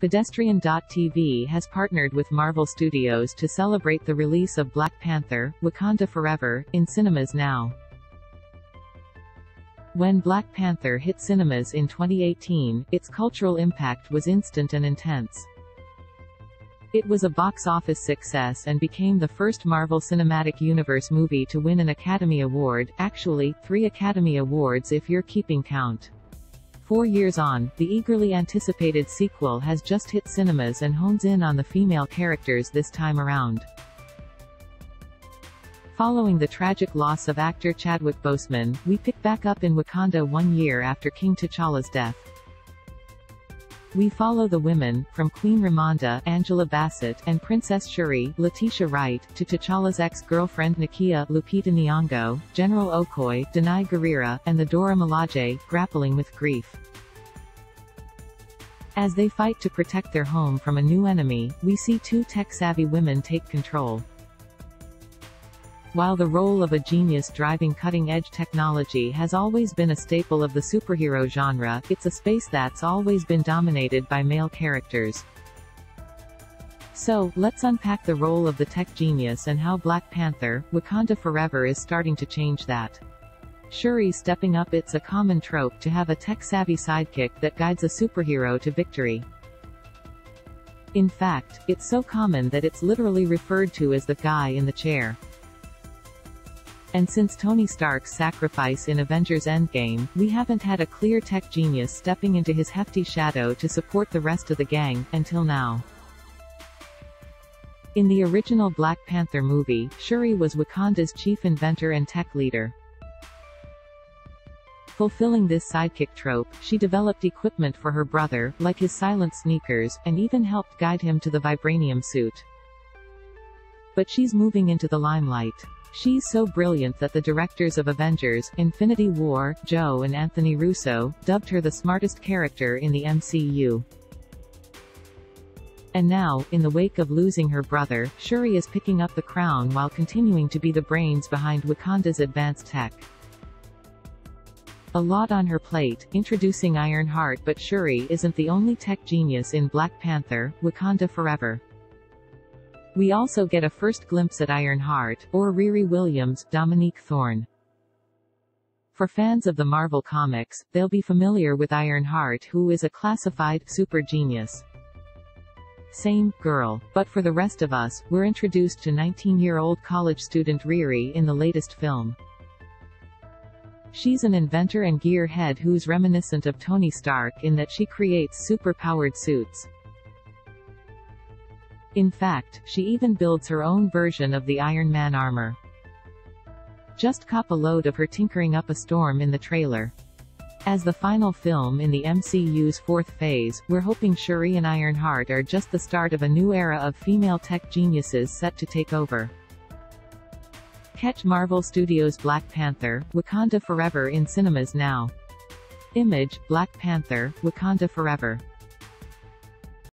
Pedestrian.tv has partnered with Marvel Studios to celebrate the release of Black Panther, Wakanda Forever, in cinemas now. When Black Panther hit cinemas in 2018, its cultural impact was instant and intense. It was a box office success and became the first Marvel Cinematic Universe movie to win an Academy Award, actually, three Academy Awards if you're keeping count. Four years on, the eagerly anticipated sequel has just hit cinemas and hones in on the female characters this time around. Following the tragic loss of actor Chadwick Boseman, we pick back up in Wakanda one year after King T'Challa's death. We follow the women, from Queen Ramonda, Angela Bassett, and Princess Shuri, Letitia Wright, to T'Challa's ex-girlfriend Nakia, Lupita Nyong'o, General Okoye, Danai Gurira, and the Dora Milaje, grappling with grief. As they fight to protect their home from a new enemy, we see two tech-savvy women take control. While the role of a genius driving cutting-edge technology has always been a staple of the superhero genre, it's a space that's always been dominated by male characters. So, let's unpack the role of the tech genius and how Black Panther, Wakanda Forever is starting to change that. Shuri stepping up It's a common trope to have a tech-savvy sidekick that guides a superhero to victory. In fact, it's so common that it's literally referred to as the guy in the chair. And since Tony Stark's sacrifice in Avengers Endgame, we haven't had a clear tech genius stepping into his hefty shadow to support the rest of the gang, until now. In the original Black Panther movie, Shuri was Wakanda's chief inventor and tech leader. Fulfilling this sidekick trope, she developed equipment for her brother, like his silent sneakers, and even helped guide him to the vibranium suit. But she's moving into the limelight. She's so brilliant that the directors of Avengers, Infinity War, Joe and Anthony Russo, dubbed her the smartest character in the MCU. And now, in the wake of losing her brother, Shuri is picking up the crown while continuing to be the brains behind Wakanda's advanced tech. A lot on her plate, introducing Ironheart but Shuri isn't the only tech genius in Black Panther, Wakanda Forever. We also get a first glimpse at Ironheart, or Riri Williams, Dominique Thorne. For fans of the Marvel Comics, they'll be familiar with Ironheart who is a classified super genius. Same, girl. But for the rest of us, we're introduced to 19-year-old college student Riri in the latest film. She's an inventor and gearhead who's reminiscent of Tony Stark in that she creates super-powered suits. In fact, she even builds her own version of the Iron Man armor. Just cop a load of her tinkering up a storm in the trailer. As the final film in the MCU's fourth phase, we're hoping Shuri and Ironheart are just the start of a new era of female tech geniuses set to take over. Catch Marvel Studios' Black Panther, Wakanda Forever in cinemas now. Image, Black Panther, Wakanda Forever.